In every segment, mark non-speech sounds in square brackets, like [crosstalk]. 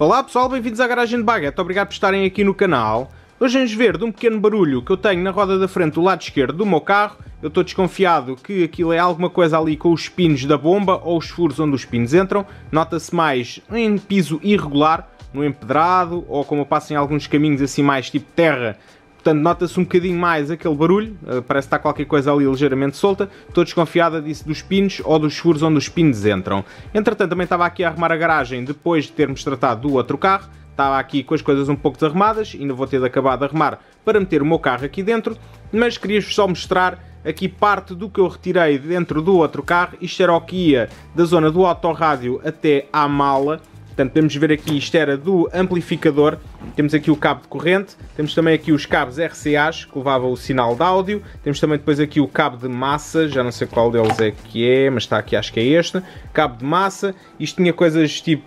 Olá pessoal, bem-vindos à Garagem de Baguete, obrigado por estarem aqui no canal. Hoje vamos ver de um pequeno barulho que eu tenho na roda da frente do lado esquerdo do meu carro. Eu estou desconfiado que aquilo é alguma coisa ali com os pinos da bomba ou os furos onde os pinos entram. Nota-se mais em piso irregular, no empedrado ou como eu passo em alguns caminhos assim mais tipo terra, Portanto, nota-se um bocadinho mais aquele barulho, uh, parece que está qualquer coisa ali ligeiramente solta. Estou desconfiada disso dos pinos ou dos furos onde os pinos entram. Entretanto, também estava aqui a arrumar a garagem depois de termos tratado do outro carro. Estava aqui com as coisas um pouco desarrumadas, ainda vou ter de acabar de arrumar para meter o meu carro aqui dentro. Mas queria-vos só mostrar aqui parte do que eu retirei dentro do outro carro. Isto era o que ia da zona do autorrádio até à mala. Portanto, podemos ver aqui, isto era do amplificador, temos aqui o cabo de corrente, temos também aqui os cabos RCAs, que levavam o sinal de áudio, temos também depois aqui o cabo de massa, já não sei qual deles é que é, mas está aqui, acho que é este, cabo de massa, isto tinha coisas tipo,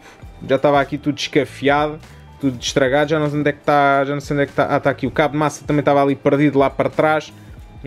já estava aqui tudo escafiado, tudo estragado, já não sei onde é que está, já não sei onde é que está, ah, está aqui, o cabo de massa também estava ali perdido lá para trás,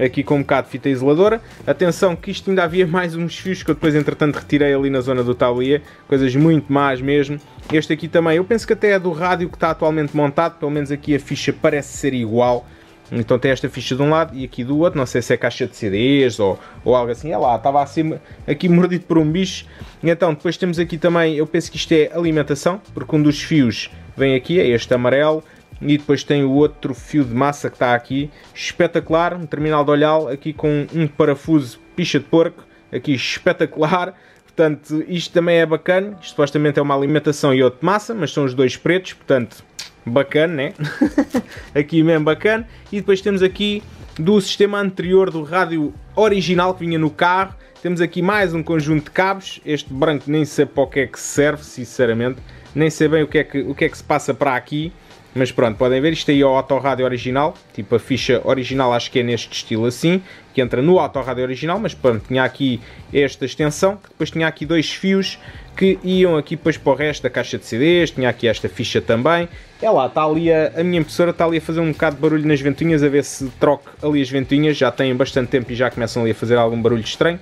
aqui com um bocado de fita isoladora. Atenção que isto ainda havia [laughs] mais uns fios que eu depois entretanto retirei ali na zona do tablier, coisas muito más mesmo. Este aqui também, eu penso que até é do rádio que está atualmente montado, pelo menos aqui a ficha parece ser igual. Então tem esta ficha de um lado e aqui do outro, não sei se é caixa de CDs ou, ou algo assim, é lá, estava assim, aqui [laughs] mordido por um bicho. Então depois temos aqui também, eu penso que isto é alimentação, porque um dos fios vem aqui, é este amarelo, e depois tem o outro fio de massa que está aqui, espetacular, um terminal de olhal aqui com um parafuso picha de porco, aqui espetacular, portanto isto também é bacana, isto supostamente é uma alimentação e outro de massa, mas são os dois pretos, portanto bacana, né? [laughs] aqui mesmo bacana, e depois temos aqui do sistema anterior do rádio original que vinha no carro, temos aqui mais um conjunto de cabos, este branco nem sei para o que é que serve, sinceramente, nem sei bem o que é que, o que, é que se passa para aqui, mas pronto, podem ver, isto aí é o autorrádio original, tipo a ficha original acho que é neste estilo assim, que entra no autorrádio original, mas pronto, tinha aqui esta extensão, que depois tinha aqui dois fios que iam aqui depois para o resto da caixa de CDs, tinha aqui esta ficha também. É lá, está ali a, a minha impressora está ali a fazer um bocado de barulho nas ventinhas, a ver se troco ali as ventinhas, já têm bastante tempo e já começam ali a fazer algum barulho estranho.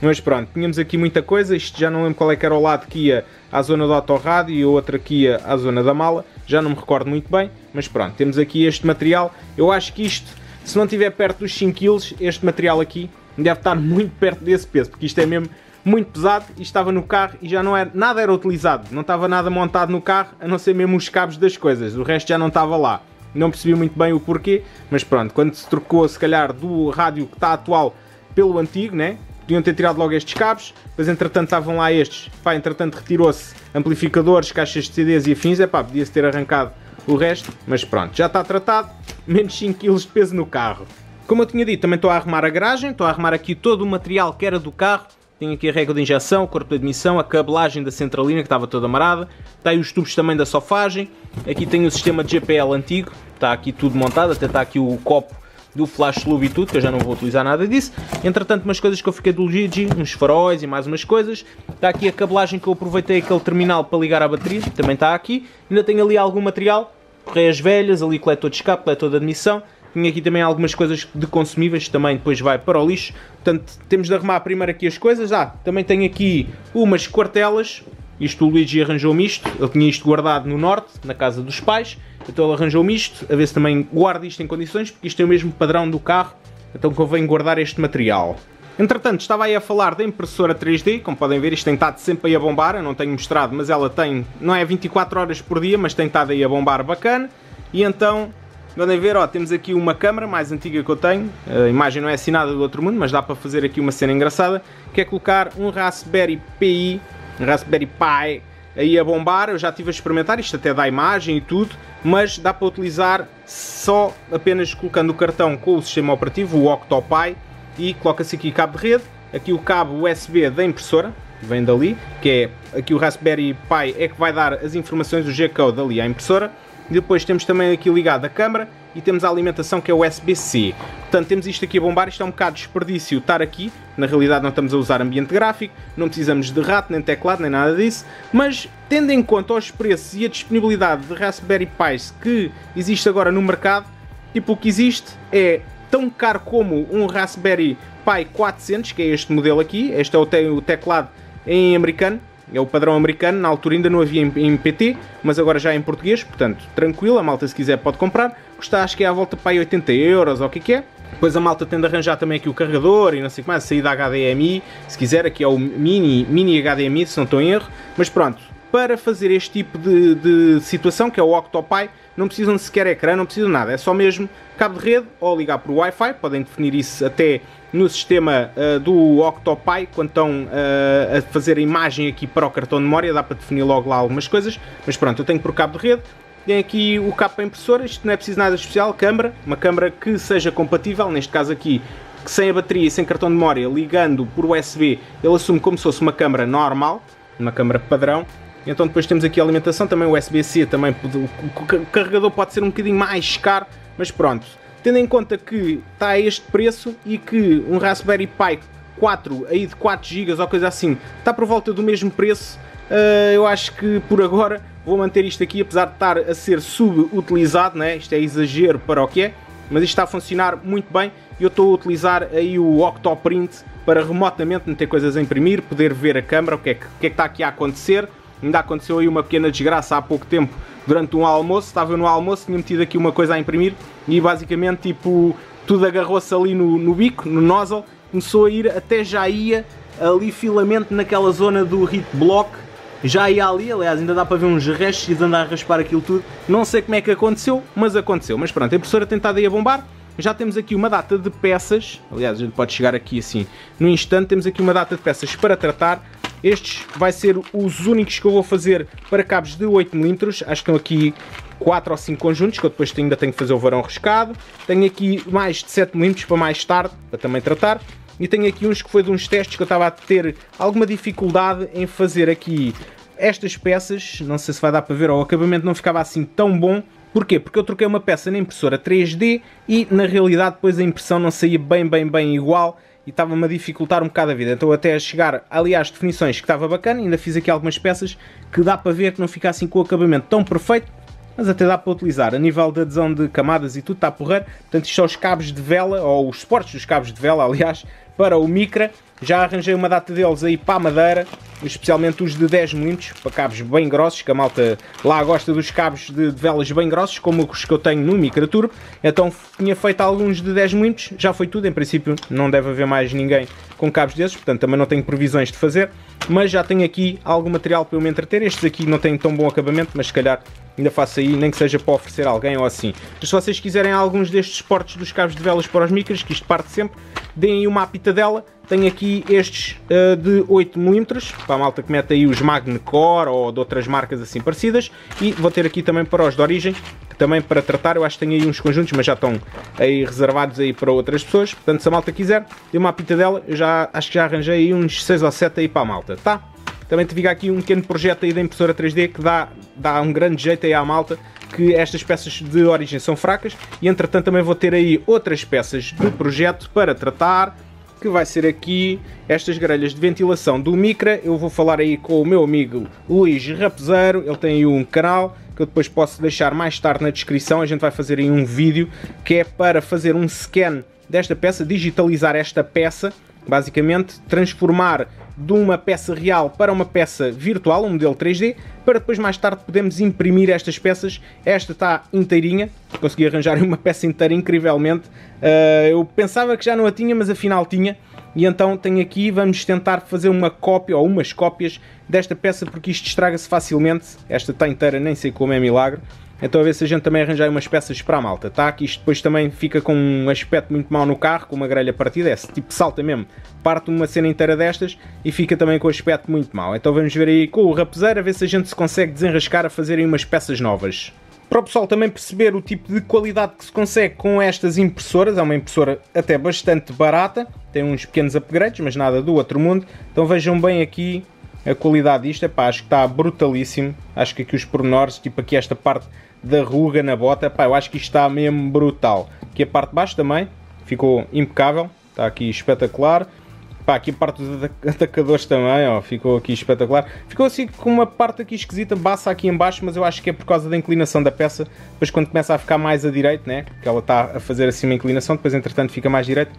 Mas pronto, tínhamos aqui muita coisa, isto já não lembro qual é que era o lado que ia à zona do autorrádio e o outro aqui ia à zona da mala, já não me recordo muito bem, mas pronto, temos aqui este material, eu acho que isto, se não estiver perto dos 5 kg, este material aqui deve estar muito perto desse peso, porque isto é mesmo muito pesado e estava no carro e já não era, nada era utilizado, não estava nada montado no carro, a não ser mesmo os cabos das coisas, o resto já não estava lá. Não percebi muito bem o porquê, mas pronto, quando se trocou se calhar do rádio que está atual pelo antigo, né? Podiam ter tirado logo estes cabos, mas entretanto estavam lá estes, pá, entretanto retirou-se amplificadores, caixas de CDs e afins, é pá, podia-se ter arrancado o resto, mas pronto, já está tratado, menos 5 kg de peso no carro. Como eu tinha dito, também estou a arrumar a garagem, estou a arrumar aqui todo o material que era do carro, tenho aqui a régua de injeção, o corpo de admissão, a cabelagem da centralina que estava toda amarada, está aí os tubos também da sofagem, aqui tenho o sistema de GPL antigo, está aqui tudo montado, até está aqui o copo do flash lube e tudo, que eu já não vou utilizar nada disso. Entretanto, umas coisas que eu fiquei do Luigi, uns faróis e mais umas coisas. Está aqui a cabelagem que eu aproveitei aquele terminal para ligar à bateria, também está aqui. Ainda tenho ali algum material, correias velhas, ali coletor de escape, coletor de admissão. Tenho aqui também algumas coisas de consumíveis, também depois vai para o lixo. Portanto, temos de arrumar primeiro aqui as coisas. Ah, também tenho aqui umas quartelas. Isto o Luigi arranjou-me isto. Ele tinha isto guardado no norte, na casa dos pais. Então ele arranjou-me isto, a ver se também guarda isto em condições, porque isto é o mesmo padrão do carro, então convém guardar este material. Entretanto, estava aí a falar da impressora 3D, como podem ver, isto tem estado sempre aí a bombar, eu não tenho mostrado, mas ela tem, não é 24 horas por dia, mas tem estado aí a bombar bacana. E então, podem ver, ó, temos aqui uma câmera mais antiga que eu tenho, a imagem não é assinada do outro mundo, mas dá para fazer aqui uma cena engraçada, que é colocar um Raspberry Pi, Raspberry Pi aí a bombar, eu já estive a experimentar, isto até dá imagem e tudo, mas dá para utilizar só apenas colocando o cartão com o sistema operativo, o Octopi, e coloca-se aqui cabo de rede, aqui o cabo USB da impressora, vem dali, que é aqui o Raspberry Pi é que vai dar as informações, o G-Code ali à impressora, e depois temos também aqui ligado a câmera e temos a alimentação que é o USB-C. Portanto, temos isto aqui a bombar, isto é um bocado desperdício estar aqui, na realidade não estamos a usar ambiente gráfico, não precisamos de rato, nem teclado, nem nada disso, mas tendo em conta os preços e a disponibilidade de Raspberry Pis que existe agora no mercado, tipo o que existe é tão caro como um Raspberry Pi 400, que é este modelo aqui, este é o teclado em americano, é o padrão americano, na altura ainda não havia em, PT, mas agora já é em português, portanto, tranquilo, a malta se quiser pode comprar. Custa acho que é à volta para aí 80 euros ou o que, que é. Depois a malta tem de arranjar também aqui o carregador e não sei o que mais, saída HDMI, se quiser, aqui é o mini, mini HDMI, se não estou em erro. Mas pronto, para fazer este tipo de, de situação, que é o OctoPi, não precisam de sequer ecrã, não precisam de nada, é só mesmo cabo de rede ou ligar por Wi-Fi, podem definir isso até no sistema uh, do OctoPi, quando estão uh, a fazer a imagem aqui para o cartão de memória, dá para definir logo lá algumas coisas, mas pronto, eu tenho por cabo de rede, tem aqui o cabo para impressora, isto não é preciso nada especial, câmara, uma câmara que seja compatível, neste caso aqui, sem a bateria e sem cartão de memória, ligando por USB, ele assume como se fosse uma câmara normal, uma câmara padrão, então depois temos aqui a alimentação, também USB-C, também o carregador pode ser um bocadinho mais caro, mas pronto. Tendo em conta que está a este preço e que um Raspberry Pi 4 aí de 4 GB ou coisa assim está por volta do mesmo preço, uh, eu acho que por agora vou manter isto aqui, apesar de estar a ser subutilizado, né? isto é exagero para o que é, mas isto está a funcionar muito bem e eu estou a utilizar aí o Octoprint para remotamente meter coisas a imprimir, poder ver a câmera, o que é que, o que, é que está aqui a acontecer. Ainda aconteceu aí uma pequena desgraça há pouco tempo. Durante um almoço, estava no almoço, tinha metido aqui uma coisa a imprimir e basicamente tipo tudo agarrou-se ali no, no bico, no nozzle, começou a ir, até já ia ali filamento naquela zona do hit block, já ia ali, aliás ainda dá para ver uns restos de andar a raspar aquilo tudo, não sei como é que aconteceu, mas aconteceu, mas pronto, a impressora tentada aí a bombar, já temos aqui uma data de peças, aliás a gente pode chegar aqui assim, no instante. Temos aqui uma data de peças para tratar, estes vai ser os únicos que eu vou fazer para cabos de 8mm. Acho que estão aqui 4 ou 5 conjuntos, que eu depois ainda tenho que fazer o varão riscado. Tenho aqui mais de 7mm para mais tarde, para também tratar. E tenho aqui uns que foi de uns testes que eu estava a ter alguma dificuldade em fazer aqui estas peças. Não sei se vai dar para ver, o acabamento não ficava assim tão bom. Porquê? Porque eu troquei uma peça na impressora 3D e na realidade depois a impressão não saía bem, bem, bem igual e estava-me a dificultar um bocado a vida. Então até chegar ali às definições que estava bacana, ainda fiz aqui algumas peças que dá para ver que não fica assim com o acabamento tão perfeito, mas até dá para utilizar. A nível de adesão de camadas e tudo está a porrer. Portanto, isto são os cabos de vela, ou os suportes dos cabos de vela, [laughs] aliás, para o Micra. Já arranjei uma data deles aí para a madeira, especialmente os de 10mm, para cabos bem grossos, que a malta lá gosta dos cabos de, de velas bem grossos, como os que eu tenho no Micra Turbo. Então tinha feito alguns de 10mm, já foi tudo, em princípio não deve haver mais ninguém com cabos desses, portanto também não tenho previsões de fazer, mas já tenho aqui algum material para eu me entreter. Estes aqui não têm tão bom acabamento, mas se calhar ainda faço aí, nem que seja para oferecer a alguém ou assim. Mas se vocês quiserem alguns destes suportes dos cabos de velas para os micros, que isto parte sempre, deem aí uma pitadela. Tenho aqui estes uh, de 8mm, para a malta que mete aí os Magnecore ou de outras marcas assim parecidas. E vou ter aqui também para os de origem, que também para tratar, eu acho que tenho aí uns conjuntos, mas já estão aí reservados aí para outras pessoas. Portanto, se a malta quiser, dê uma pitadela, eu já acho que já arranjei aí uns 6 ou 7 aí para a malta, tá? Também te digo aqui um pequeno projeto aí da impressora 3D que dá, dá um grande jeito aí à malta que estas peças de origem são fracas e entretanto também vou ter aí outras peças do projeto para tratar que vai ser aqui estas grelhas de ventilação do Micra. Eu vou falar aí com o meu amigo Luís Rapezeiro, ele tem aí um canal que eu depois posso deixar mais tarde na descrição. A gente vai fazer aí um vídeo que é para fazer um scan desta peça, digitalizar esta peça, basicamente transformar de uma peça real para uma peça virtual, um modelo 3D, para depois mais tarde podermos imprimir estas peças. Esta está inteirinha, consegui arranjar [laughs] uma peça inteira incrivelmente. Uh, eu pensava que já não a tinha, mas afinal tinha. E então tenho aqui, vamos tentar fazer uma cópia ou umas cópias desta peça porque isto estraga-se facilmente. Esta está inteira, nem sei como é milagre. Então a ver se a gente também arranjar umas peças para a malta, tá? Que isto depois também fica com um aspecto muito mau no carro, com uma grelha partida, é tipo salta mesmo, parte uma cena inteira destas e fica também com um aspecto muito mau. Então vamos ver aí com o rapezeiro a ver se a gente se consegue desenrascar a fazerem umas peças novas. Para o pessoal também perceber o tipo de qualidade que se consegue com estas impressoras, é uma impressora até bastante barata, tem uns pequenos upgrades, mas nada do outro mundo. Então vejam bem aqui a qualidade disto, epá, acho que está brutalíssimo. Acho que aqui os pormenores, tipo aqui esta parte da ruga na bota. Pá, eu acho que está mesmo brutal. Aqui a parte de baixo também ficou impecável. Está aqui espetacular. Pá, aqui a parte dos atacadores também, ó, ficou aqui espetacular. Ficou assim com uma parte aqui esquisita, baça aqui em baixo, mas eu acho que é por causa da inclinação da peça. Depois quando começa a ficar mais a direito, né, que ela está a fazer assim uma inclinação, depois entretanto fica mais direito.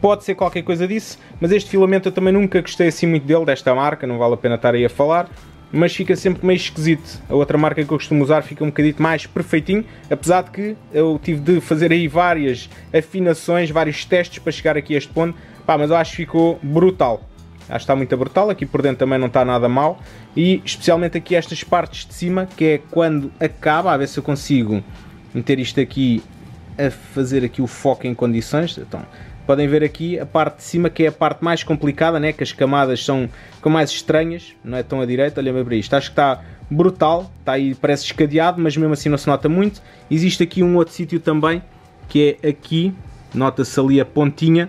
pode ser qualquer coisa disso, mas este filamento eu também nunca gostei assim muito dele, desta marca, não vale a pena estar aí a falar, mas fica sempre meio esquisito. A outra marca que eu costumo usar fica um bocadito mais perfeitinho, apesar de que eu tive de fazer aí várias afinações, vários testes para chegar aqui a este ponto, pá, mas eu acho que ficou brutal. Acho que está muito brutal, aqui por dentro também não está nada mal e especialmente aqui estas partes de cima, que é quando acaba, a ver se eu consigo meter isto aqui a fazer aqui o foco em condições, então podem ver aqui a parte de cima que é a parte mais complicada, né? que as camadas são mais estranhas, não é tão à direita, olha bem para isto, acho que está brutal, está aí, parece escadeado, mas mesmo assim não se nota muito. Existe aqui um outro sítio também, que é aqui, nota-se ali a pontinha,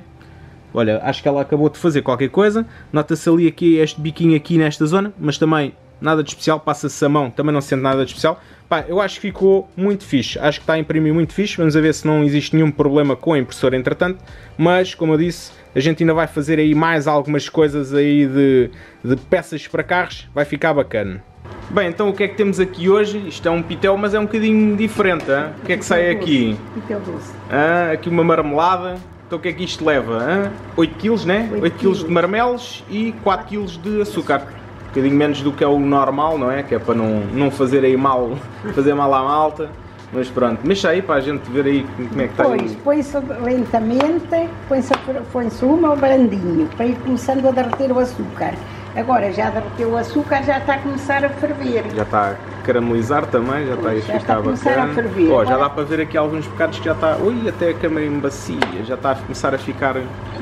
olha, acho que ela acabou de fazer qualquer coisa, nota-se ali aqui este biquinho aqui nesta zona, mas também nada de especial, passa-se a mão, também não sente nada de especial. Pá, eu acho que ficou muito fixe, acho que está a imprimir muito fixe, vamos a ver se não existe nenhum problema com a impressora entretanto, mas como eu disse, a gente ainda vai fazer aí mais algumas coisas aí de, de peças para carros, vai ficar bacana. Bem, então o que é que temos aqui hoje? Isto é um pitel, mas é um bocadinho diferente, hein? o que é que sai aqui? Pitel doce. Ah, aqui uma marmelada, então o que é que isto leva? Hein? 8 kg, né? 8, 8 kg de marmelos e 4 kg de açúcar. Bocadinho menos do que é o normal, não é? Que é para não, não fazer aí mal, [laughs] fazer mal à malta. Mas pronto, mexa aí para a gente ver aí como é que está Pois, aí. põe-se lentamente, põe-se põe uma ao brandinho, para ir começando a derreter o açúcar. Agora já derreteu o açúcar, já está a começar a ferver. Já está a caramelizar também, já está a Já está ficar a começar a ferver. Ó, já dá para ver aqui alguns bocados que já está. Ui, até a câmara embacia, já está a começar a ficar,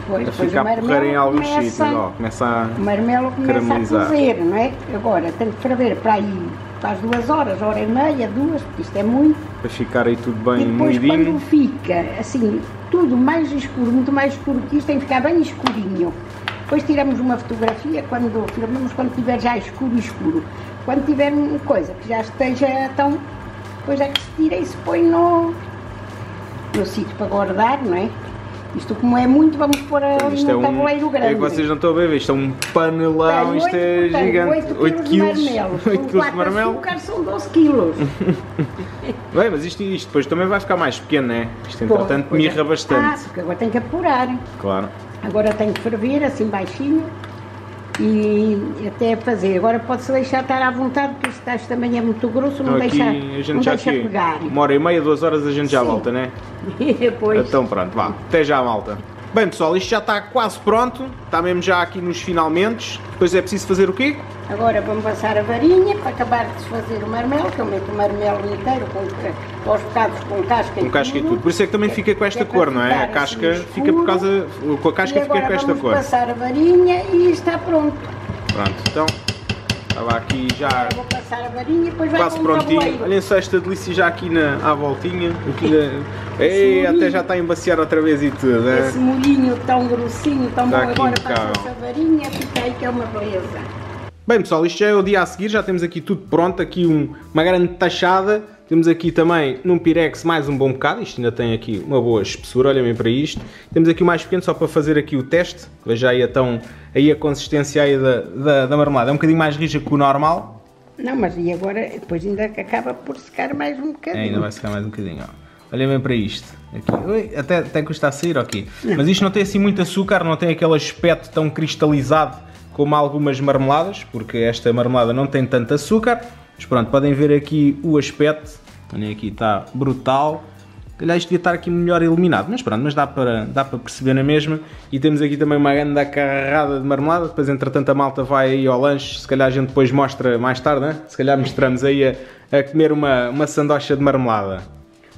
Pois, a ficar correr em alguns começa- sítios. Ó, começa a. O marmelo começa Caramelizar. a cozer, não é? Agora tem que ferver para aí, para as duas horas, hora e meia, duas, porque isto é muito. para ficar aí tudo E bem depois moidinho. quando fica assim, tudo mais escuro, muito mais escuro que isto, tem que ficar bem escurinho. Depois tiramos uma fotografia quando filmamos quando tiver já escuro escuro. Quando tiver uma coisa que já esteja tão. Depois é que se tira e se põe no, no sítio para guardar, não é? Isto como é muito, vamos pôr Isto é num um. tabuleiro grande. É que vocês não estão a ver, isto é um panelão, Tem isto é oito- tem gigante. 8 [laughs] quilos de marmelo. 8 Com quilos de marmelo. açúcar são 12 quilos. [laughs] Bem, mas isto, isto depois também vai ficar mais pequeno, né? Isto entretanto Pois é. mirra Ah, bastante. porque agora tem que apurar. Claro. Agora tem que ferver assim baixinho e até fazer. Agora pode-se deixar estar à vontade, porque este tacho também é muito grosso, não aqui deixa, a gente não já deixa aqui, pegar. uma hora e meia, duas horas a gente já Sim. volta, né? [laughs] Depois, Então pronto, vá. Até já, malta. Bem pessoal, isto já está quase pronto, está mesmo já aqui nos finalmente. Depois é preciso fazer o quê? Agora vamos passar a varinha para acabar de desfazer o marmelo, que eu meto o marmelo inteiro com, aos bocados com casca Com casca e tudo. Por isso é que também fica com esta É cor, não é? A ficar casca assim fica por causa. Com a casca e fica com esta vamos cor. passar a varinha e está pronto. Pronto, então estava aqui já Agora vou passar a varinha e depois vai quase prontinho. Olhem só esta delícia já aqui na, à voltinha. Aqui na... Ei, até já está a embaciar outra vez e tudo, Esse né? molhinho tão grossinho, tão Está bom, agora passa-se a varinha, fica aí que é uma beleza. Bem pessoal, isto já é o dia a seguir, já temos aqui tudo pronto, aqui um- uma grande tachada, temos aqui também num Pirex mais um bom bocado, isto ainda tem aqui uma boa espessura, olhem bem para isto. Temos aqui o mais pequeno só para fazer aqui o teste, veja aí então aí a consistência aí da, da, da marmelada, é um bocadinho mais rija que o normal, Não, mas e agora, depois ainda acaba por secar mais um É, bocadinho. ainda vai secar mais um bocadinho, ó. Olhem bem para isto. Aqui. Ui, até, até custa a sair, ok. Mas isto não tem assim muito açúcar, não tem aquele aspecto tão cristalizado como algumas marmeladas, porque esta marmelada não tem tanto açúcar. Mas pronto, podem ver aqui o aspecto. Olhem aqui, está brutal. Calhar isto devia estar aqui melhor iluminado, mas pronto, mas dá para, dá para perceber na mesma. E temos aqui também uma grande carrada de marmelada, depois entretanto a malta vai aí ao lanche, se calhar a gente depois mostra mais tarde, né? se calhar mostramos aí a, a comer uma, uma sandocha de marmelada.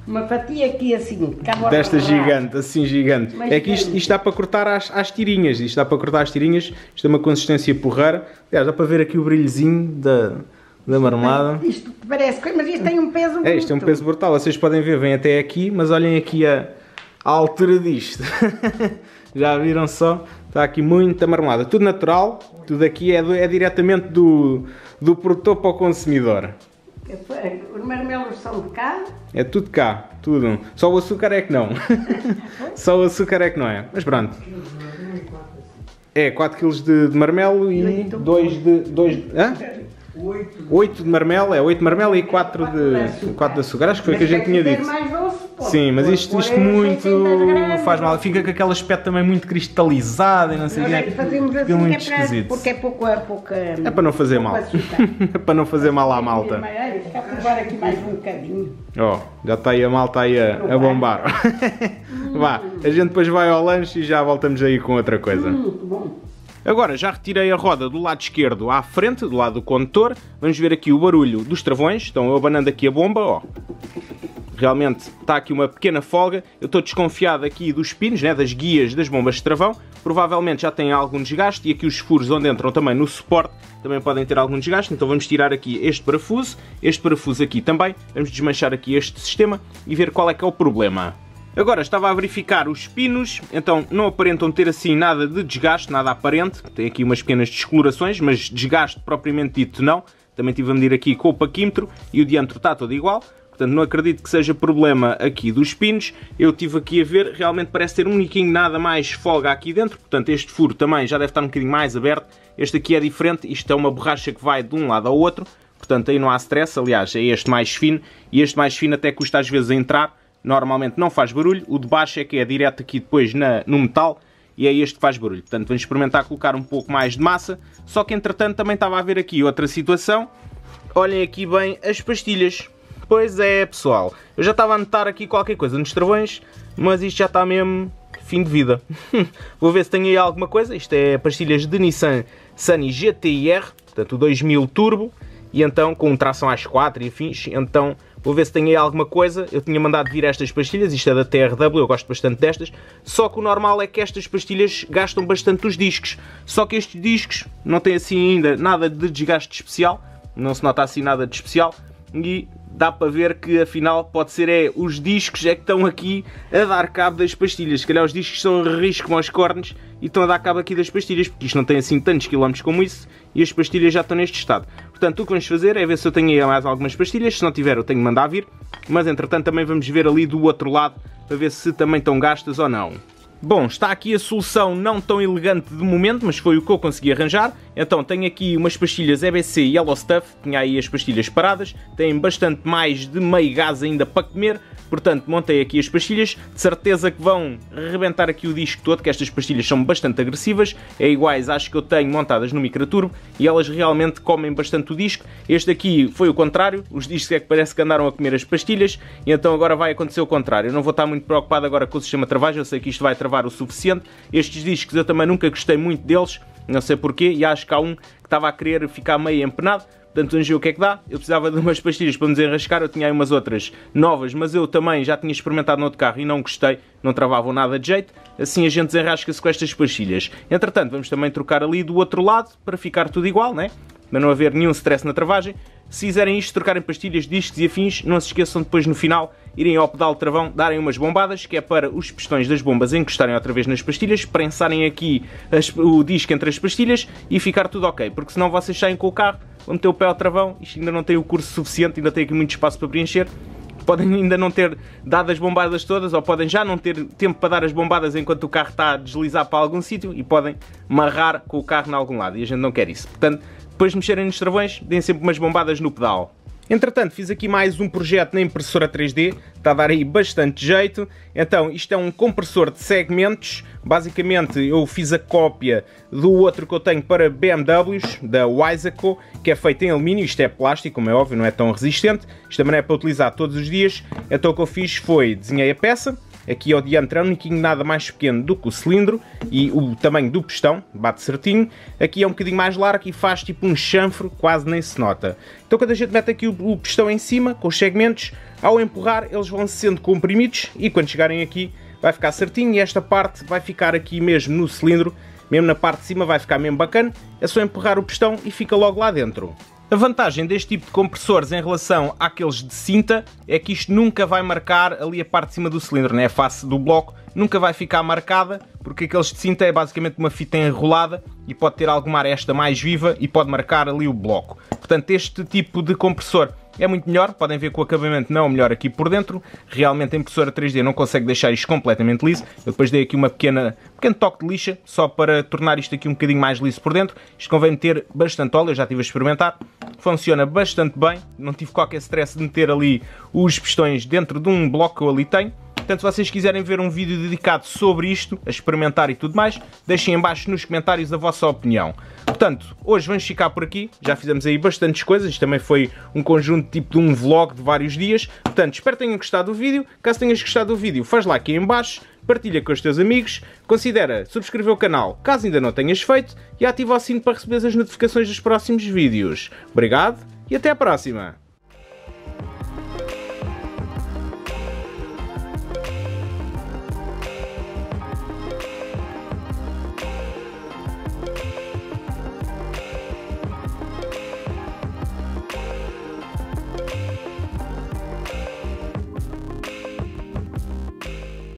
Uma fatia aqui assim, Desta gigante, assim gigante. Mas é que isto, isto dá para cortar às, às tirinhas, isto dá para cortar às tirinhas, isto é uma consistência porreira. Aliás, dá para ver aqui o brilhozinho da, da marmelada. Isto parece, coisa, mas isto tem um peso É, isto é um peso brutal, vocês podem ver, vem até aqui, mas olhem aqui a, a altura disto. [laughs] Já viram só? Está aqui muita marmelada. Tudo natural, tudo aqui é, do- é diretamente do, do produtor para o consumidor. Os marmelos são de cá, É tudo cá, tudo. Só o açúcar é que não. [laughs] Só o açúcar é que não é. Mas pronto. É 4 kg de, de marmelo e Oito. 2 de. 2 hã? 8 de marmelo, é 8 de marmelo e 4 Quatro de de, açúcar. 4 de açúcar. Acho que foi o que a gente se tinha dito. Sim, mas isto, isto muito faz mal. Fica com aquele aspecto também muito cristalizado e não sei o quê. Fazemos assim muito que é para, esquisito. porque é pouco, é pouca... É para não fazer mal. [laughs] é para não fazer mal à malta. A provar aqui mais um bocadinho. Ó, oh, já está aí a malta aí a, a bombar. [laughs] Vá, a gente depois vai ao lanche e já voltamos aí com outra coisa. Muito bom. Agora já retirei a roda do lado esquerdo à frente, do lado do condutor. Vamos ver aqui o barulho dos travões. Estão abanando aqui a bomba, ó. Realmente está aqui uma pequena folga. Eu estou desconfiado aqui dos pinos, né, das guias das bombas de travão. Provavelmente já tem algum desgaste e aqui os furos onde entram também no suporte também podem ter algum desgaste. Então vamos tirar aqui este parafuso, este parafuso aqui também. Vamos desmanchar aqui este sistema e ver qual é que é o problema. Agora estava a verificar os pinos, então não aparentam ter assim nada de desgaste, nada aparente. Tem aqui umas pequenas descolorações, mas desgaste propriamente dito não. Também estive a medir aqui com o paquímetro e o diâmetro está todo igual. Portanto, não acredito que seja problema aqui dos pinos. Eu estive aqui a ver, realmente parece ter um niquinho nada mais folga aqui dentro. Portanto, este furo também já deve estar um bocadinho mais aberto. Este aqui é diferente, isto é uma borracha que vai de um lado ao outro. Portanto, aí não há stress. Aliás, é este mais fino. E este mais fino até custa às vezes a entrar normalmente não faz barulho, o de baixo é que é direto aqui depois na, no metal e é este que faz barulho. Portanto, vamos experimentar colocar um pouco mais de massa, só que entretanto também estava a ver aqui outra situação. Olhem aqui bem as pastilhas. Pois é, pessoal, eu já estava a notar aqui qualquer coisa nos travões, mas isto já está mesmo fim de vida. [laughs] Vou ver se tem aí alguma coisa. Isto é pastilhas de Nissan Sunny GTIR, portanto o 2000 Turbo, e então com tração às 4 e afins, então Vou ver se tem aí alguma coisa. Eu tinha mandado vir estas pastilhas, isto é da TRW, eu gosto bastante destas. Só que o normal é que estas pastilhas gastam bastante os discos. Só que estes discos não têm assim ainda nada de desgaste especial. Não se nota assim nada de especial. E dá para ver que afinal pode ser é os discos é que estão aqui a dar cabo das pastilhas. Se calhar os discos são a risco aos cornes e estão a dar cabo aqui das pastilhas, porque isto não tem assim tantos quilómetros como isso e as pastilhas já estão neste estado. Portanto, o que vamos fazer é ver se eu tenho aí mais algumas pastilhas, se não tiver eu tenho de mandar vir, mas entretanto também vamos ver ali do outro lado para ver se também estão gastas ou não. Bom, está aqui a solução não tão elegante de momento, mas foi o que eu consegui arranjar. Então tenho aqui umas pastilhas EBC Yellow Stuff, tinha aí as pastilhas paradas, tem bastante mais de meio gás ainda para comer, Portanto, montei aqui as pastilhas, de certeza que vão rebentar aqui o disco todo, que estas pastilhas são bastante agressivas, é iguais às que eu tenho montadas no microturbo, e elas realmente comem bastante o disco. Este aqui foi o contrário, os discos é que parece que andaram a comer as pastilhas, e então agora vai acontecer o contrário. Eu não vou estar muito preocupado agora com o sistema de travagem, eu sei que isto vai travar o suficiente. Estes discos eu também nunca gostei muito deles, não sei porquê, e acho que há um que estava a querer ficar meio empenado, Portanto, vamos ver o que é que dá. Eu precisava de umas pastilhas para me desenrascar, eu tinha aí umas outras novas, mas eu também já tinha experimentado no outro carro e não gostei, não travavam nada de jeito. Assim a gente desenrasca-se com estas pastilhas. Entretanto, vamos também trocar ali do outro lado para ficar tudo igual, né? Para não haver nenhum stress na travagem. Se fizerem isto, trocarem pastilhas, discos e afins, não se esqueçam depois no final irem ao pedal de travão, darem umas bombadas, que é para os pistões das bombas encostarem outra vez nas pastilhas, prensarem aqui as, o disco entre as pastilhas e ficar tudo ok, porque senão vocês saem com o carro, vão meter o pé ao travão, isto ainda não tem o curso suficiente, ainda tem aqui muito espaço para preencher, podem ainda não ter dado as bombadas todas, ou podem já não ter tempo para dar as bombadas enquanto o carro está a deslizar para algum sítio e podem marrar com o carro em algum lado, e a gente não quer isso. Portanto, depois de mexerem nos travões, deem sempre umas bombadas no pedal. Entretanto, fiz aqui mais um projeto na impressora 3D, está a dar aí bastante jeito. Então, isto é um compressor de segmentos. Basicamente, eu fiz a cópia do outro que eu tenho para BMWs, da Wiseco, que é feito em alumínio. Isto é plástico, como é óbvio, não é tão resistente. Isto também é para utilizar todos os dias. Então, o que eu fiz foi, desenhei a peça, Aqui ao diâmetro é um bocadinho nada mais pequeno do que o cilindro e o tamanho do pistão, bate certinho. Aqui é um bocadinho mais largo e faz tipo um chanfro, quase nem se nota. Então quando a gente mete aqui o pistão em cima, com os segmentos, ao empurrar eles vão sendo comprimidos e quando chegarem aqui vai ficar certinho e esta parte vai ficar aqui mesmo no cilindro, mesmo na parte de cima vai ficar mesmo bacana. É só empurrar o pistão e fica logo lá dentro. A vantagem deste tipo de compressores em relação àqueles de cinta é que isto nunca vai marcar ali a parte de cima do cilindro, né? a face do bloco nunca vai ficar marcada, porque aqueles de cinta é basicamente uma fita enrolada e pode ter alguma aresta mais viva e pode marcar ali o bloco. Portanto, este tipo de compressor é muito melhor, podem ver que o acabamento não é o melhor aqui por dentro, realmente a impressora 3D não consegue deixar isto completamente liso, eu depois dei aqui uma pequena, pequeno toque de lixa, só para tornar isto aqui um bocadinho mais liso por dentro, isto convém meter bastante óleo, eu já estive a experimentar, funciona bastante bem, não tive qualquer stress de meter ali os pistões dentro de um bloco que eu ali tenho, Portanto, se vocês quiserem ver um vídeo dedicado sobre isto, a experimentar e tudo mais, deixem em baixo nos comentários a vossa opinião. Portanto, hoje vamos ficar por aqui, já fizemos aí bastantes coisas, isto também foi um conjunto tipo de um vlog de vários dias. Portanto, espero que tenham gostado do vídeo, caso tenhas gostado do vídeo, faz lá aqui em baixo, partilha com os teus amigos, considera subscrever o canal caso ainda não tenhas feito e ativa o sino para receber as notificações dos próximos vídeos. Obrigado e até à próxima!